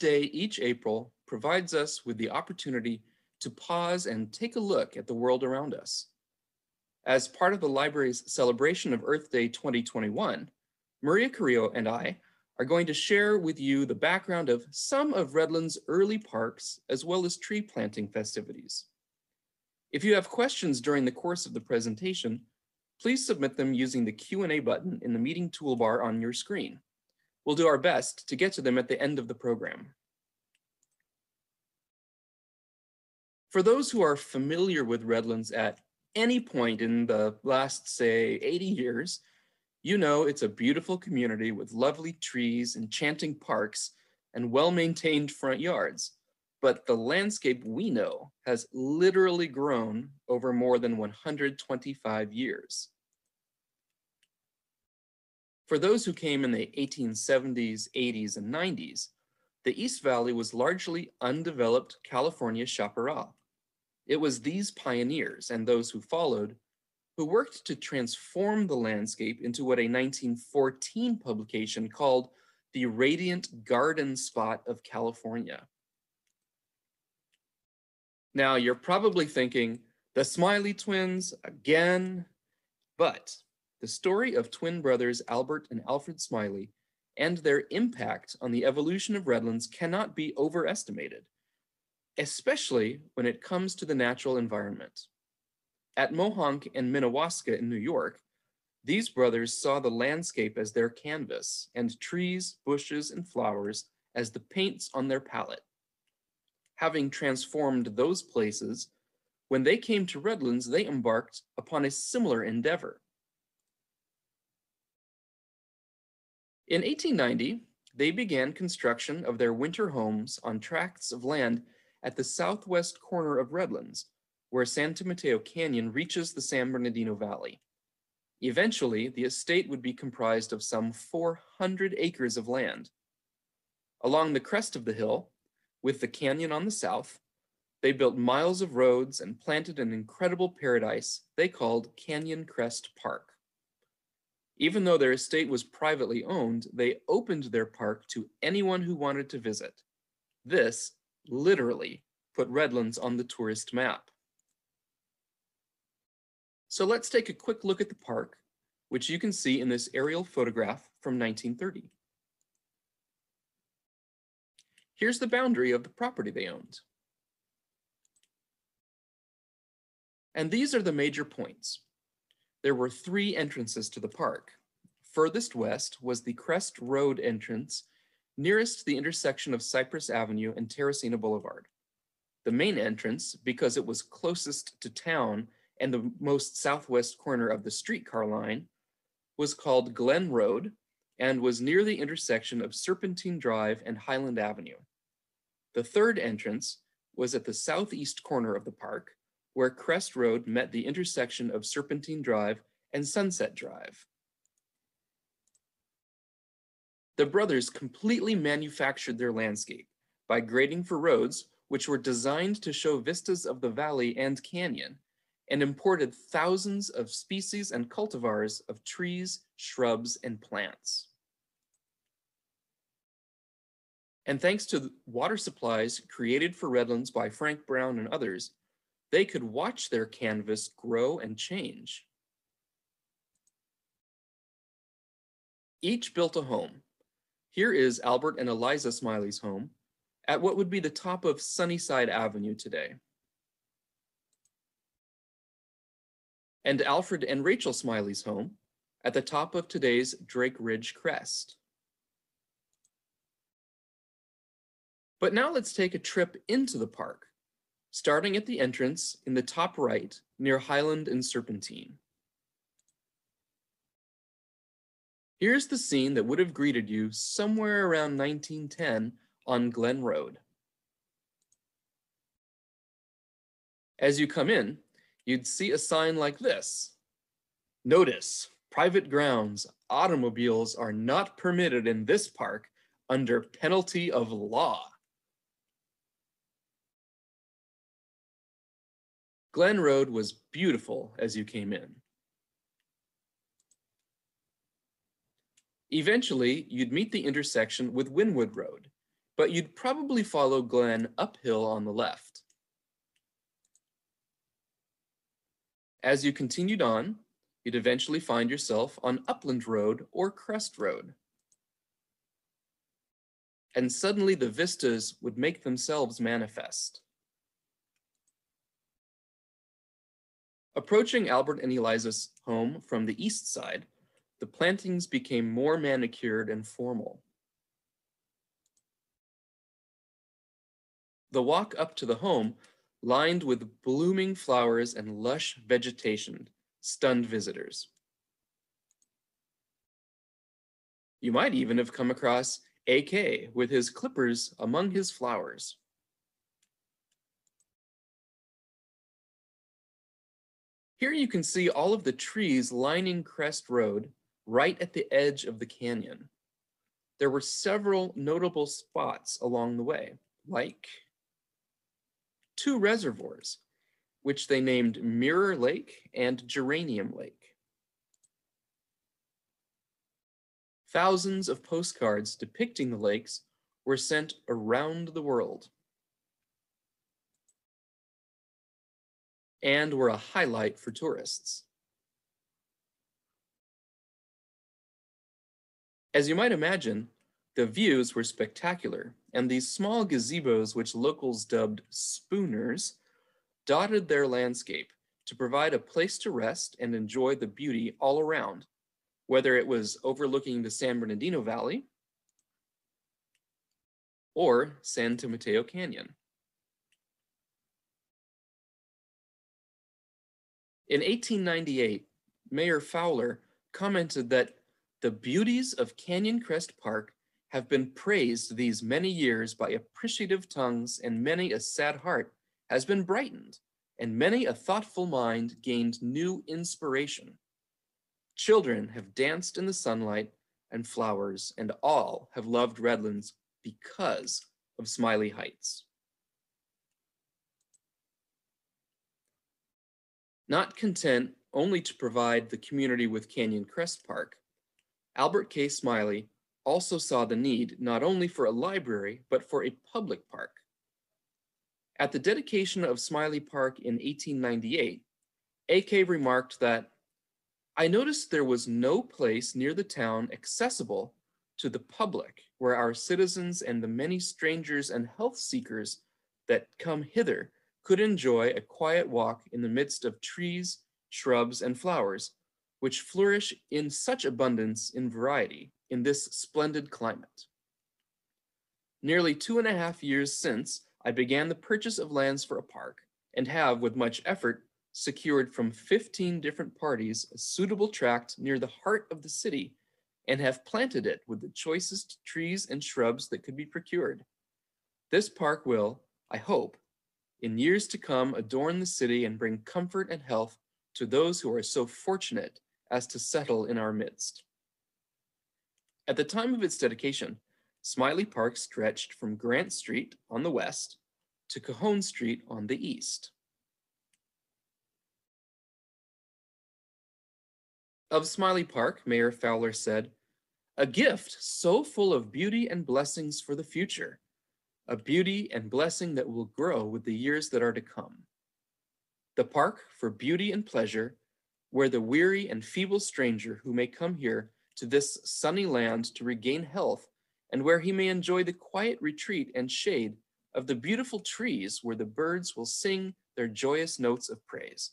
Day each April provides us with the opportunity to pause and take a look at the world around us. As part of the library's celebration of Earth Day 2021, Maria Carrillo and I are going to share with you the background of some of Redlands' early parks, as well as tree planting festivities. If you have questions during the course of the presentation, please submit them using the Q&A button in the meeting toolbar on your screen. We'll do our best to get to them at the end of the program. For those who are familiar with Redlands at any point in the last, say, 80 years, you know it's a beautiful community with lovely trees, enchanting parks, and well-maintained front yards. But the landscape we know has literally grown over more than 125 years. For those who came in the 1870s, 80s, and 90s, the East Valley was largely undeveloped California chaparral. It was these pioneers and those who followed who worked to transform the landscape into what a 1914 publication called the Radiant Garden Spot of California. Now, you're probably thinking, the Smiley twins again? But the story of twin brothers Albert and Alfred Smiley and their impact on the evolution of Redlands cannot be overestimated especially when it comes to the natural environment. At Mohonk and Minnewaska in New York, these brothers saw the landscape as their canvas and trees, bushes, and flowers as the paints on their palette. Having transformed those places, when they came to Redlands, they embarked upon a similar endeavor. In 1890, they began construction of their winter homes on tracts of land at the southwest corner of Redlands, where San Timoteo Canyon reaches the San Bernardino Valley. Eventually, the estate would be comprised of some 400 acres of land. Along the crest of the hill, with the canyon on the south, they built miles of roads and planted an incredible paradise they called Canyon Crest Park. Even though their estate was privately owned, they opened their park to anyone who wanted to visit. This literally put Redlands on the tourist map. So let's take a quick look at the park, which you can see in this aerial photograph from 1930. Here's the boundary of the property they owned. And these are the major points. There were three entrances to the park. Furthest west was the Crest Road entrance nearest the intersection of Cypress Avenue and Terracina Boulevard. The main entrance, because it was closest to town and the most southwest corner of the streetcar line, was called Glen Road and was near the intersection of Serpentine Drive and Highland Avenue. The third entrance was at the southeast corner of the park, where Crest Road met the intersection of Serpentine Drive and Sunset Drive. The brothers completely manufactured their landscape by grading for roads which were designed to show vistas of the valley and canyon, and imported thousands of species and cultivars of trees, shrubs, and plants. And thanks to water supplies created for Redlands by Frank Brown and others, they could watch their canvas grow and change. Each built a home, here is Albert and Eliza Smiley's home at what would be the top of Sunnyside Avenue today. And Alfred and Rachel Smiley's home at the top of today's Drake Ridge Crest. But now let's take a trip into the park, starting at the entrance in the top right near Highland and Serpentine. Here's the scene that would have greeted you somewhere around 1910 on Glen Road. As you come in, you'd see a sign like this. Notice, private grounds, automobiles are not permitted in this park under penalty of law. Glen Road was beautiful as you came in. Eventually, you'd meet the intersection with Winwood Road, but you'd probably follow Glen uphill on the left. As you continued on, you'd eventually find yourself on Upland Road or Crest Road. And suddenly the vistas would make themselves manifest. Approaching Albert and Eliza's home from the east side, the plantings became more manicured and formal. The walk up to the home, lined with blooming flowers and lush vegetation, stunned visitors. You might even have come across AK with his clippers among his flowers. Here you can see all of the trees lining Crest Road right at the edge of the canyon. There were several notable spots along the way, like two reservoirs, which they named Mirror Lake and Geranium Lake. Thousands of postcards depicting the lakes were sent around the world. And were a highlight for tourists. As you might imagine, the views were spectacular, and these small gazebos, which locals dubbed spooners, dotted their landscape to provide a place to rest and enjoy the beauty all around, whether it was overlooking the San Bernardino Valley or San Timoteo Canyon. In 1898, Mayor Fowler commented that the beauties of Canyon Crest Park have been praised these many years by appreciative tongues, and many a sad heart has been brightened, and many a thoughtful mind gained new inspiration. Children have danced in the sunlight and flowers, and all have loved Redlands because of Smiley Heights. Not content only to provide the community with Canyon Crest Park, Albert K. Smiley also saw the need not only for a library, but for a public park. At the dedication of Smiley Park in 1898, AK remarked that, I noticed there was no place near the town accessible to the public where our citizens and the many strangers and health seekers that come hither could enjoy a quiet walk in the midst of trees, shrubs, and flowers, which flourish in such abundance in variety in this splendid climate. Nearly two and a half years since, I began the purchase of lands for a park and have, with much effort, secured from 15 different parties a suitable tract near the heart of the city and have planted it with the choicest trees and shrubs that could be procured. This park will, I hope, in years to come adorn the city and bring comfort and health to those who are so fortunate as to settle in our midst. At the time of its dedication, Smiley Park stretched from Grant Street on the west to Cajon Street on the east. Of Smiley Park, Mayor Fowler said, a gift so full of beauty and blessings for the future a beauty and blessing that will grow with the years that are to come. The park for beauty and pleasure, where the weary and feeble stranger who may come here to this sunny land to regain health, and where he may enjoy the quiet retreat and shade of the beautiful trees where the birds will sing their joyous notes of praise.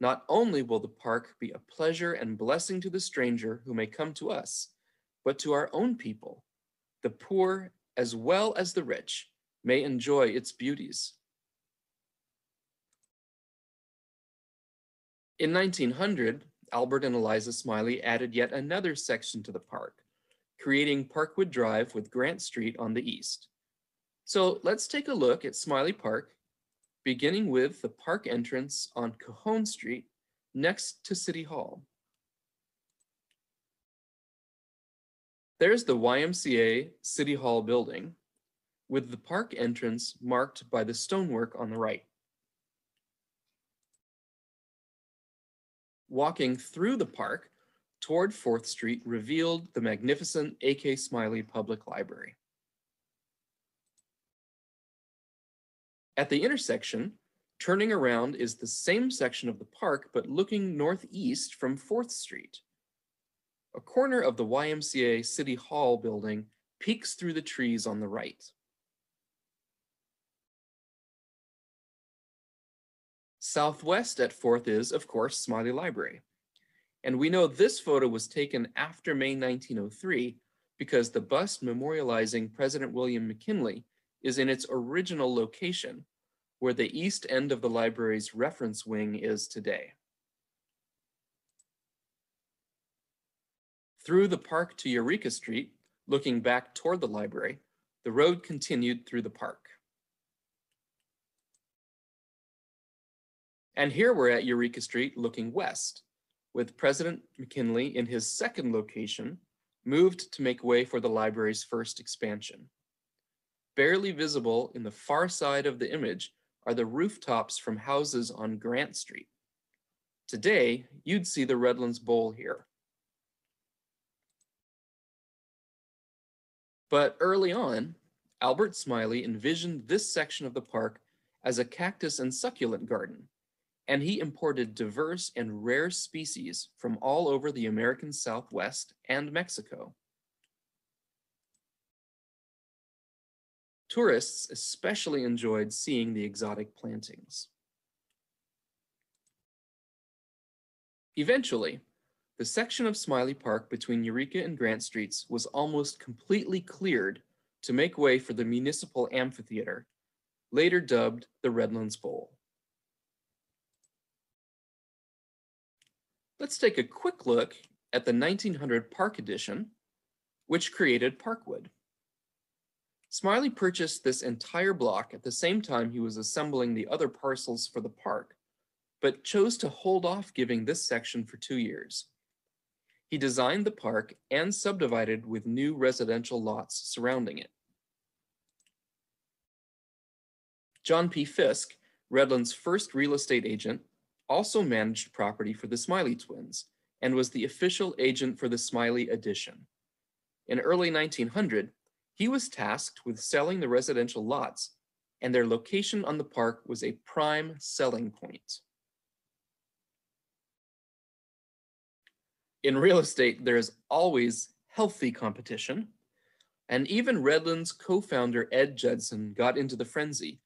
Not only will the park be a pleasure and blessing to the stranger who may come to us, but to our own people, the poor as well as the rich, may enjoy its beauties. In 1900, Albert and Eliza Smiley added yet another section to the park, creating Parkwood Drive with Grant Street on the east. So let's take a look at Smiley Park, beginning with the park entrance on Cajon Street next to City Hall. There's the YMCA City Hall building with the park entrance marked by the stonework on the right. Walking through the park toward 4th Street revealed the magnificent AK Smiley Public Library. At the intersection, turning around is the same section of the park, but looking northeast from 4th Street. A corner of the YMCA City Hall building peeks through the trees on the right. Southwest at 4th is, of course, Smiley Library. And we know this photo was taken after May 1903 because the bust memorializing President William McKinley is in its original location, where the east end of the library's reference wing is today. Through the park to Eureka Street, looking back toward the library, the road continued through the park. And here we're at Eureka Street looking west, with President McKinley in his second location, moved to make way for the library's first expansion. Barely visible in the far side of the image are the rooftops from houses on Grant Street. Today, you'd see the Redlands Bowl here. But early on, Albert Smiley envisioned this section of the park as a cactus and succulent garden, and he imported diverse and rare species from all over the American Southwest and Mexico. Tourists especially enjoyed seeing the exotic plantings. Eventually, the section of Smiley Park between Eureka and Grant Streets was almost completely cleared to make way for the municipal amphitheater, later dubbed the Redlands Bowl. Let's take a quick look at the 1900 Park Edition, which created Parkwood. Smiley purchased this entire block at the same time he was assembling the other parcels for the park, but chose to hold off giving this section for two years. He designed the park and subdivided with new residential lots surrounding it. John P. Fisk, Redland's first real estate agent, also managed property for the Smiley twins and was the official agent for the Smiley addition. In early 1900, he was tasked with selling the residential lots, and their location on the park was a prime selling point. In real estate, there is always healthy competition, and even Redland's co-founder Ed Judson got into the frenzy,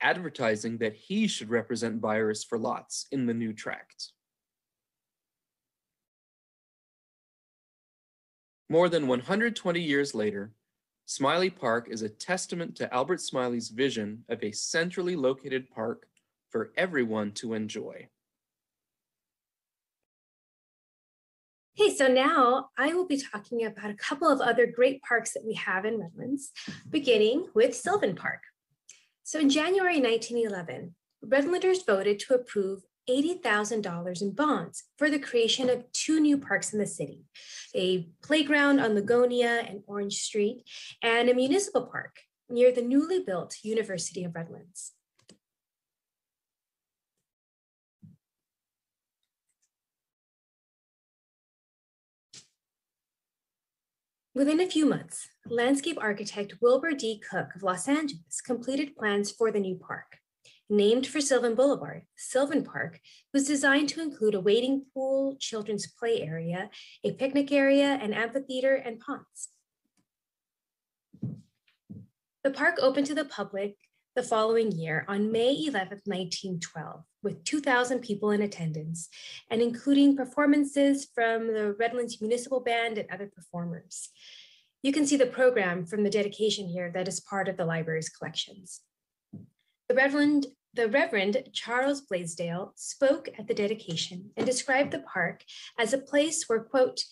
advertising that he should represent buyers for lots in the new tract. More than 120 years later, Smiley Park is a testament to Albert Smiley's vision of a centrally located park for everyone to enjoy. Hey, so now I will be talking about a couple of other great parks that we have in Redlands, beginning with Sylvan Park. So in January 1911, Redlanders voted to approve $80,000 in bonds for the creation of two new parks in the city, a playground on Lugonia and Orange Street, and a municipal park near the newly built University of Redlands. Within a few months, landscape architect Wilbur D. Cook of Los Angeles completed plans for the new park. Named for Sylvan Boulevard, Sylvan Park was designed to include a wading pool, children's play area, a picnic area, an amphitheater, and ponds. The park opened to the public the following year on May 11, 1912, with 2,000 people in attendance, and including performances from the Redlands Municipal Band and other performers. You can see the program from the dedication here that is part of the library's collections. The Redland the Reverend Charles Blaisdell spoke at the dedication and described the park as a place where, quote,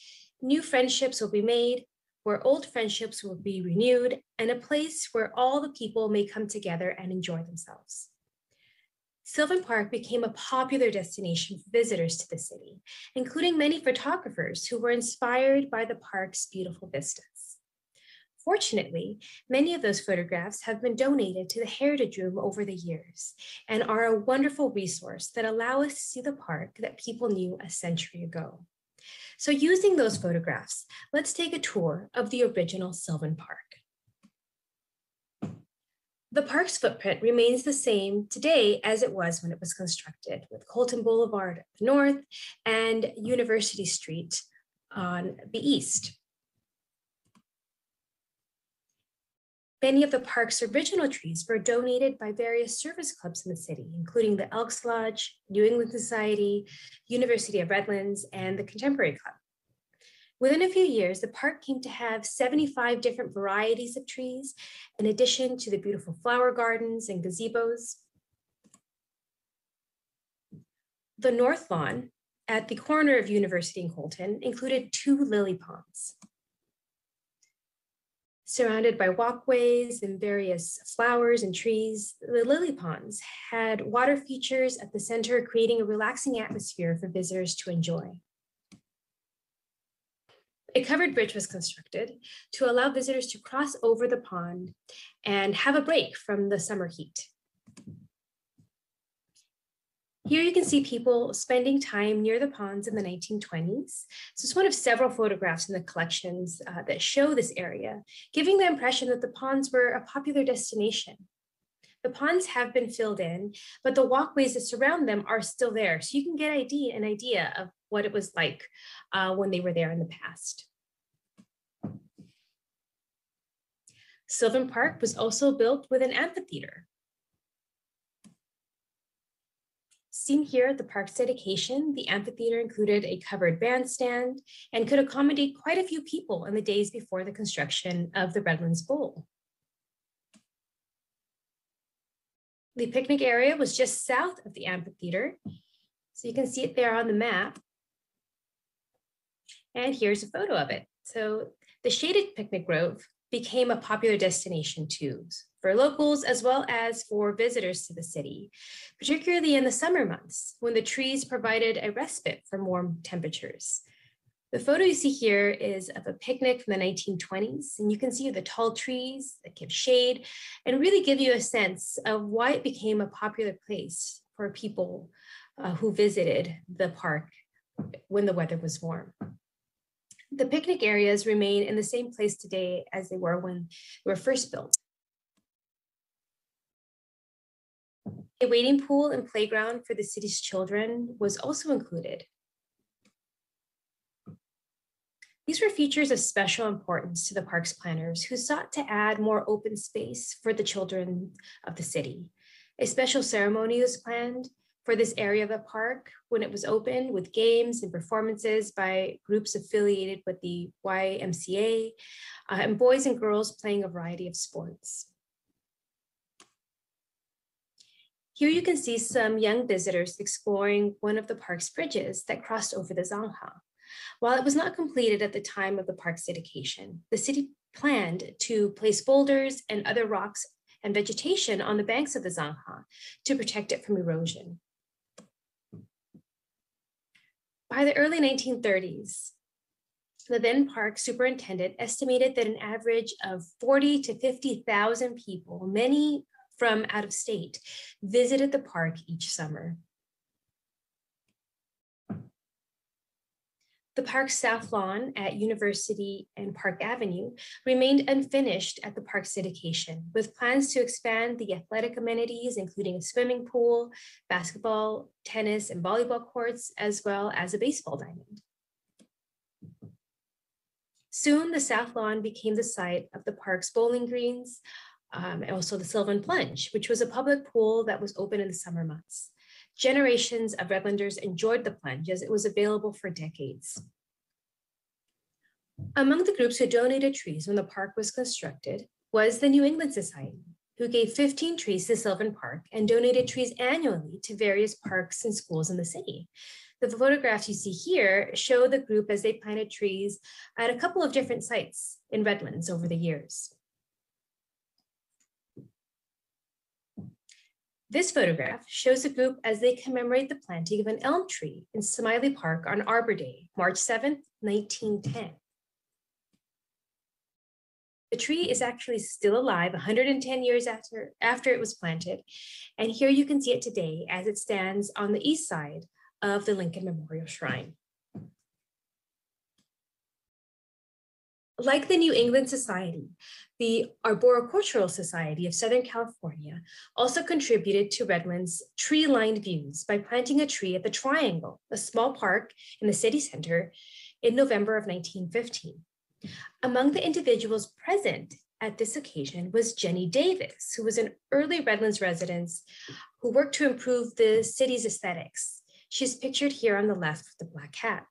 new friendships will be made, where old friendships will be renewed, and a place where all the people may come together and enjoy themselves. Sylvan Park became a popular destination for visitors to the city, including many photographers who were inspired by the park's beautiful vistas. Fortunately, many of those photographs have been donated to the Heritage Room over the years and are a wonderful resource that allow us to see the park that people knew a century ago. So using those photographs, let's take a tour of the original Sylvan Park. The park's footprint remains the same today as it was when it was constructed, with Colton Boulevard at the north and University Street on the east. Many of the park's original trees were donated by various service clubs in the city, including the Elks Lodge, New England Society, University of Redlands, and the Contemporary Club. Within a few years, the park came to have 75 different varieties of trees, in addition to the beautiful flower gardens and gazebos. The North Lawn at the corner of University and Colton included two lily ponds. Surrounded by walkways and various flowers and trees, the lily ponds had water features at the center, creating a relaxing atmosphere for visitors to enjoy. A covered bridge was constructed to allow visitors to cross over the pond and have a break from the summer heat. Here you can see people spending time near the ponds in the 1920s. So it's one of several photographs in the collections uh, that show this area, giving the impression that the ponds were a popular destination. The ponds have been filled in, but the walkways that surround them are still there. So you can get an idea of what it was like uh, when they were there in the past. Sylvan Park was also built with an amphitheater. Seen here at the park's dedication, the amphitheater included a covered bandstand and could accommodate quite a few people in the days before the construction of the Redlands Bowl. The picnic area was just south of the amphitheater. So you can see it there on the map. And here's a photo of it. So the shaded picnic grove became a popular destination too for locals as well as for visitors to the city, particularly in the summer months when the trees provided a respite from warm temperatures. The photo you see here is of a picnic from the 1920s, and you can see the tall trees that give shade and really give you a sense of why it became a popular place for people uh, who visited the park when the weather was warm. The picnic areas remain in the same place today as they were when they were first built. A wading pool and playground for the city's children was also included. These were features of special importance to the park's planners who sought to add more open space for the children of the city. A special ceremony was planned for this area of the park when it was open with games and performances by groups affiliated with the YMCA uh, and boys and girls playing a variety of sports. Here you can see some young visitors exploring one of the park's bridges that crossed over the Zanja. While it was not completed at the time of the park's dedication, the city planned to place boulders and other rocks and vegetation on the banks of the Zanja to protect it from erosion. By the early 1930s, the then park superintendent estimated that an average of 40 to 50,000 people, many from out of state, visited the park each summer. The park's south lawn at University and Park Avenue remained unfinished at the park's dedication, with plans to expand the athletic amenities, including a swimming pool, basketball, tennis, and volleyball courts, as well as a baseball diamond. Soon, the South Lawn became the site of the park's bowling greens, um, and also the Sylvan Plunge, which was a public pool that was open in the summer months. Generations of Redlanders enjoyed the plunge as it was available for decades. Among the groups who donated trees when the park was constructed was the New England Society, who gave 15 trees to Sylvan Park and donated trees annually to various parks and schools in the city. The photographs you see here show the group as they planted trees at a couple of different sites in Redlands over the years. This photograph shows a group as they commemorate the planting of an elm tree in Smiley Park on Arbor Day, March 7, 1910. The tree is actually still alive 110 years after, after it was planted. And here you can see it today as it stands on the east side of the Lincoln Memorial Shrine. Like the New England Society, the Arboricultural Society of Southern California also contributed to Redlands' tree-lined views by planting a tree at the Triangle, a small park in the city center, in November of 1915. Among the individuals present at this occasion was Jenny Davis, who was an early Redlands resident who worked to improve the city's aesthetics. She's pictured here on the left with the black hat.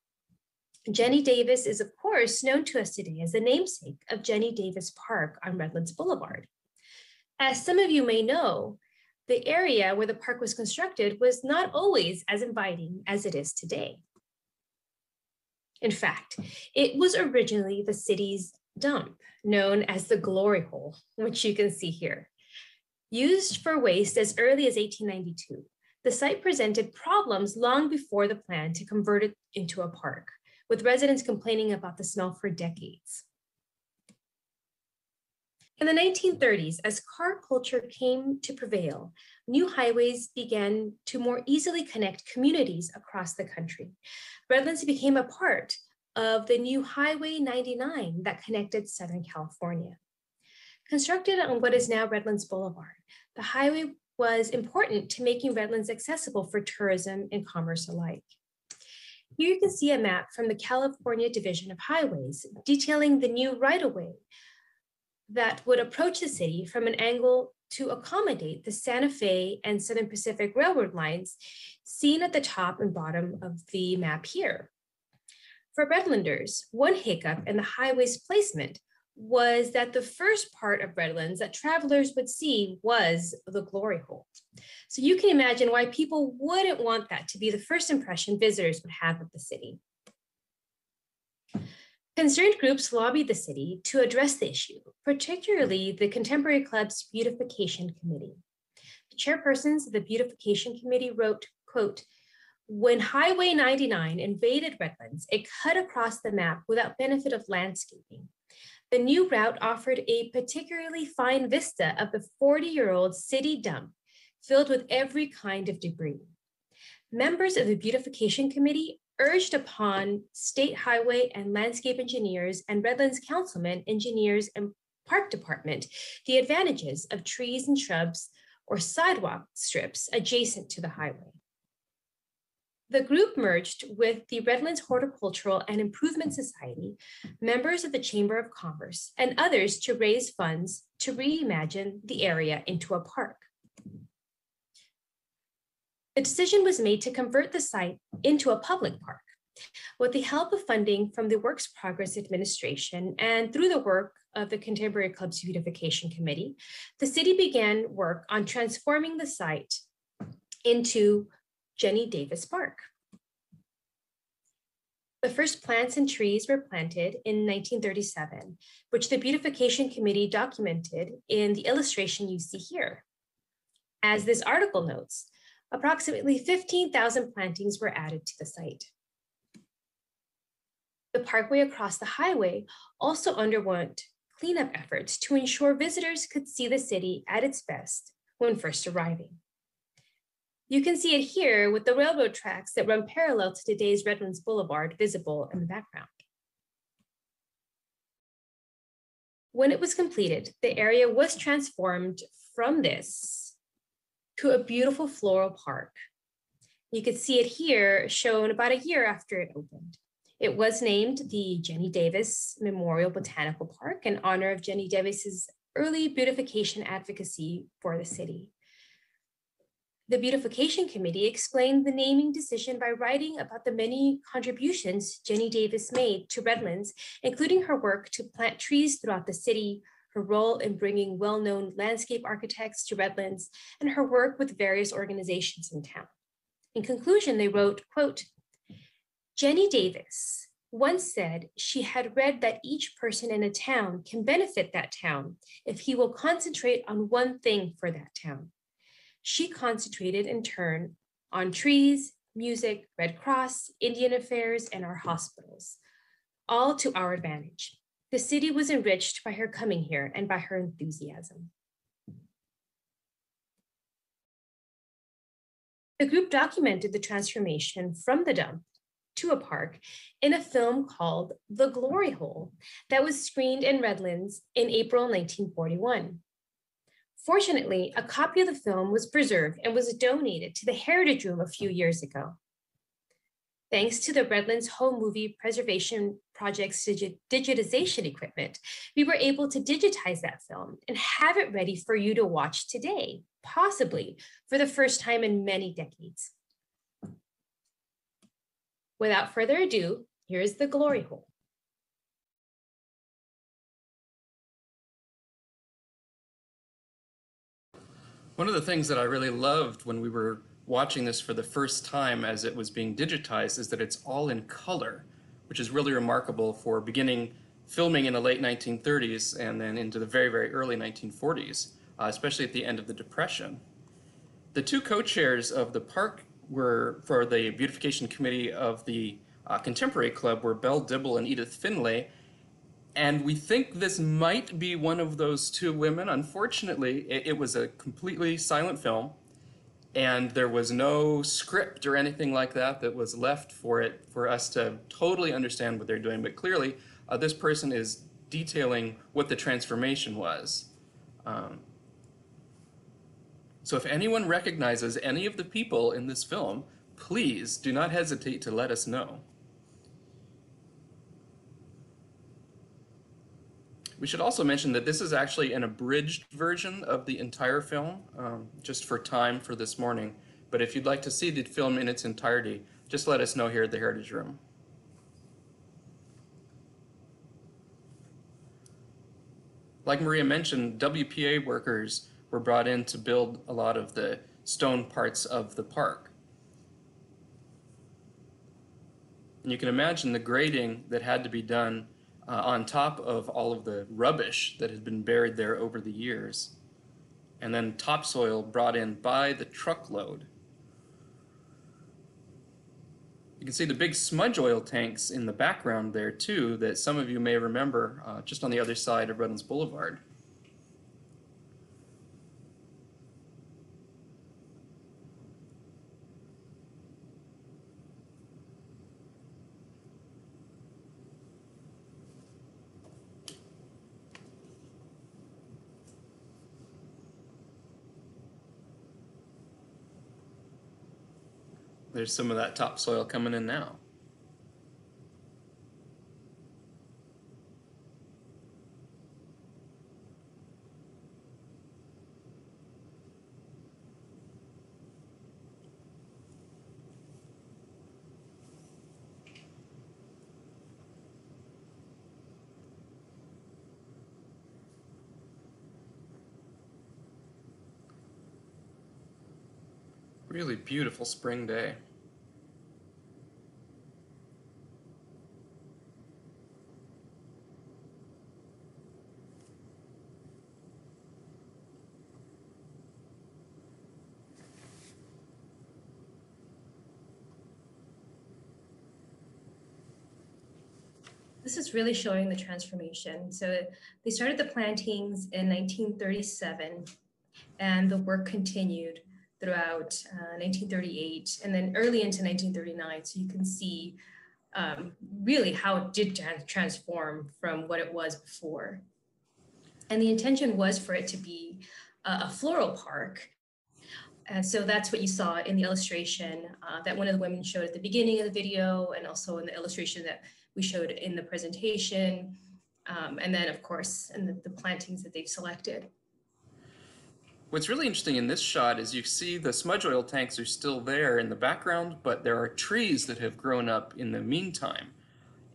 Jenny Davis is, of course, known to us today as the namesake of Jenny Davis Park on Redlands Boulevard. As some of you may know, the area where the park was constructed was not always as inviting as it is today. In fact, it was originally the city's dump, known as the Glory Hole, which you can see here. Used for waste as early as 1892, the site presented problems long before the plan to convert it into a park, with residents complaining about the smell for decades. In the 1930s, as car culture came to prevail, new highways began to more easily connect communities across the country. Redlands became a part of the new Highway 99 that connected Southern California. Constructed on what is now Redlands Boulevard, the highway was important to making Redlands accessible for tourism and commerce alike. Here you can see a map from the California Division of Highways detailing the new right-of-way that would approach the city from an angle to accommodate the Santa Fe and Southern Pacific Railroad lines seen at the top and bottom of the map here. For Redlanders, one hiccup in the highway's placement was that the first part of Redlands that travelers would see was the glory hole. So you can imagine why people wouldn't want that to be the first impression visitors would have of the city. Concerned groups lobbied the city to address the issue, particularly the Contemporary Club's Beautification Committee. The chairpersons of the Beautification Committee wrote, quote, when Highway 99 invaded Redlands, it cut across the map without benefit of landscaping. The new route offered a particularly fine vista of the 40-year-old city dump filled with every kind of debris. Members of the Beautification Committee urged upon state highway and landscape engineers and Redlands councilmen, engineers, and park department the advantages of trees and shrubs or sidewalk strips adjacent to the highway. The group merged with the Redlands Horticultural and Improvement Society, members of the Chamber of Commerce, and others to raise funds to reimagine the area into a park. The decision was made to convert the site into a public park. With the help of funding from the Works Progress Administration and through the work of the Contemporary Clubs Beautification Committee, the city began work on transforming the site into Jenny Davis Park. The first plants and trees were planted in 1937, which the Beautification Committee documented in the illustration you see here. As this article notes, approximately 15,000 plantings were added to the site. The parkway across the highway also underwent cleanup efforts to ensure visitors could see the city at its best when first arriving. You can see it here with the railroad tracks that run parallel to today's Redlands Boulevard visible in the background. When it was completed, the area was transformed from this to a beautiful floral park. You can see it here shown about a year after it opened. It was named the Jenny Davis Memorial Botanical Park in honor of Jenny Davis's early beautification advocacy for the city. The Beautification Committee explained the naming decision by writing about the many contributions Jenny Davis made to Redlands, including her work to plant trees throughout the city, her role in bringing well-known landscape architects to Redlands, and her work with various organizations in town. In conclusion, they wrote, quote, Jenny Davis once said she had read that each person in a town can benefit that town if he will concentrate on one thing for that town. She concentrated in turn on trees, music, Red Cross, Indian affairs, and our hospitals, all to our advantage. The city was enriched by her coming here and by her enthusiasm. The group documented the transformation from the dump to a park in a film called The Glory Hole that was screened in Redlands in April 1941. Fortunately, a copy of the film was preserved and was donated to the Heritage Room a few years ago. Thanks to the Redlands Home Movie Preservation Project's digi digitization equipment, we were able to digitize that film and have it ready for you to watch today, possibly for the first time in many decades. Without further ado, here is the glory hole. One of the things that I really loved when we were watching this for the first time as it was being digitized is that it's all in color, which is really remarkable for beginning filming in the late 1930s and then into the very, very early 1940s, uh, especially at the end of the Depression. The two co-chairs of the park were for the beautification committee of the uh, Contemporary Club were Belle Dibble and Edith Finlay, and we think this might be one of those two women. Unfortunately, it, it was a completely silent film and there was no script or anything like that that was left for it for us to totally understand what they're doing. But clearly, uh, this person is detailing what the transformation was. Um, so if anyone recognizes any of the people in this film, please do not hesitate to let us know. We should also mention that this is actually an abridged version of the entire film, um, just for time for this morning. But if you'd like to see the film in its entirety, just let us know here at the Heritage Room. Like Maria mentioned, WPA workers were brought in to build a lot of the stone parts of the park. And you can imagine the grading that had to be done uh, on top of all of the rubbish that had been buried there over the years. And then topsoil brought in by the truckload. You can see the big smudge oil tanks in the background there too that some of you may remember uh, just on the other side of Redlands Boulevard. There's some of that topsoil coming in now. Really beautiful spring day. This is really showing the transformation. So they started the plantings in 1937 and the work continued throughout uh, 1938 and then early into 1939. So you can see um, really how it did transform from what it was before. And the intention was for it to be a, floral park. And so that's what you saw in the illustration uh, that one of the women showed at the beginning of the video and also in the illustration that we showed in the presentation. Um, and then of course, in the, the plantings that they've selected. What's really interesting in this shot is you see the smudge oil tanks are still there in the background, but there are trees that have grown up in the meantime.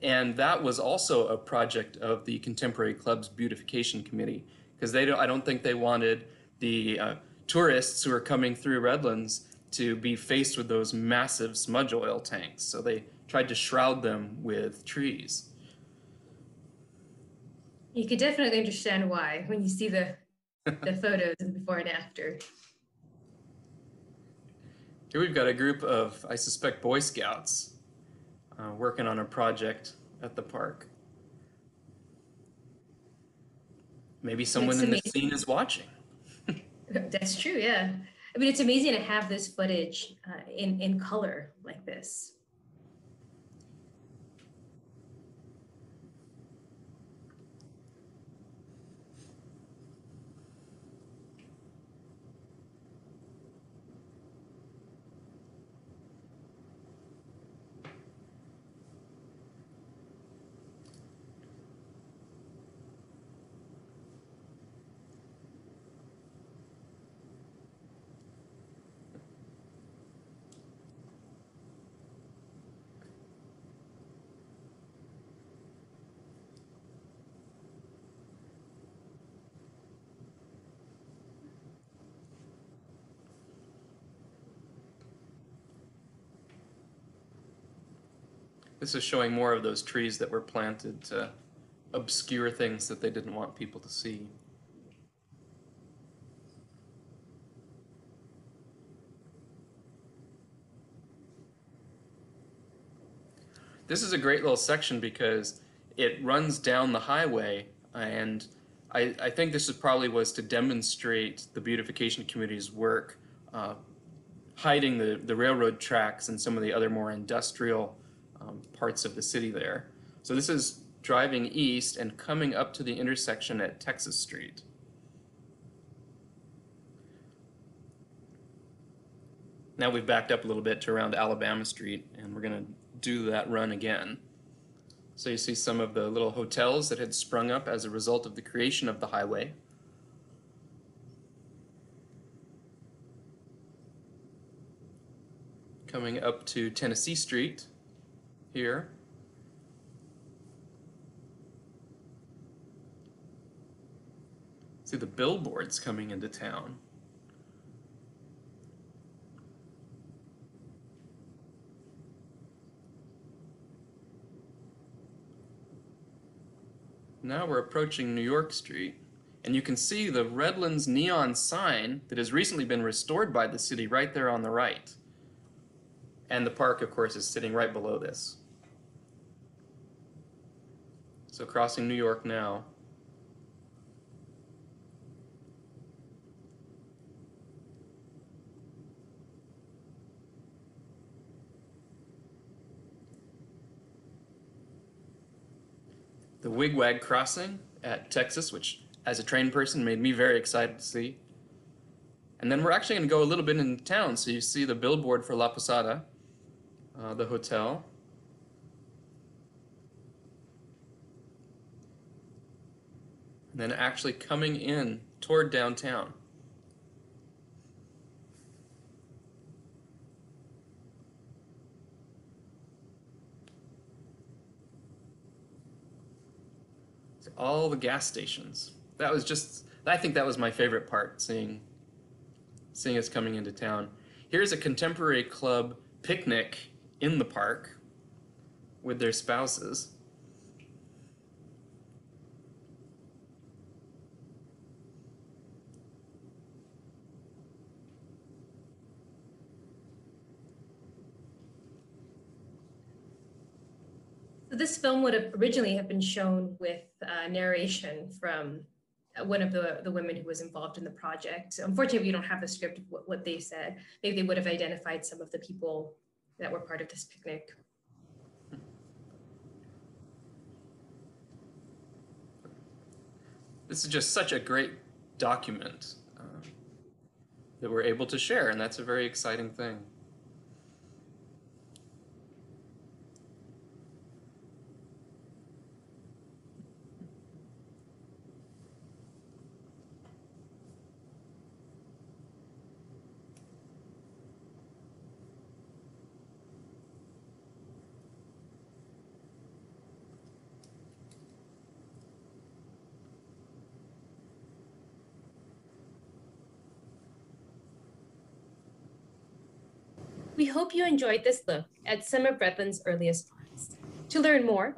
And that was also a project of the Contemporary Club's Beautification Committee, because they don't, I don't think they wanted the uh, tourists who are coming through Redlands to be faced with those massive smudge oil tanks. So they tried to shroud them with trees. You could definitely understand why when you see the the photos of the before and after. Here we've got a group of, I suspect, Boy Scouts uh, working on a project at the park. Maybe someone in the scene is watching. That's true, yeah. I mean, it's amazing to have this footage uh, in, in color like this. This is showing more of those trees that were planted to obscure things that they didn't want people to see. This is a great little section because it runs down the highway and I, I think this is probably was to demonstrate the beautification committee's work uh, hiding the, the railroad tracks and some of the other more industrial um, parts of the city there. So this is driving east and coming up to the intersection at Texas Street. Now we've backed up a little bit to around Alabama Street and we're going to do that run again. So you see some of the little hotels that had sprung up as a result of the creation of the highway. Coming up to Tennessee Street here. See the billboards coming into town. Now we're approaching New York Street, and you can see the Redlands neon sign that has recently been restored by the city right there on the right. And the park, of course, is sitting right below this. So crossing New York now. the Wigwag crossing at Texas, which as a trained person made me very excited to see. And then we're actually going to go a little bit into town. So you see the billboard for La Posada, uh, the hotel. Then actually coming in toward downtown. all the gas stations. That was just, I think that was my favorite part, seeing, seeing us coming into town. Here's a contemporary club picnic in the park with their spouses. This film would have originally have been shown with uh, narration from uh, one of the, the women who was involved in the project. Unfortunately, we don't have the script of what, what they said. Maybe they would have identified some of the people that were part of this picnic. This is just such a great document uh, that we're able to share, and that's a very exciting thing. We hope you enjoyed this look at some of Redlands' earliest parks. To learn more,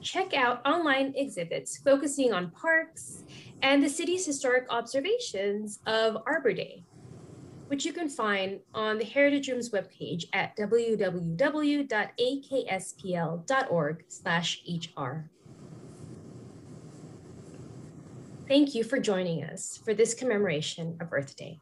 check out online exhibits focusing on parks and the city's historic observations of Arbor Day, which you can find on the Heritage Room's webpage at www.akspl.org/hr. Thank you for joining us for this commemoration of Earth Day.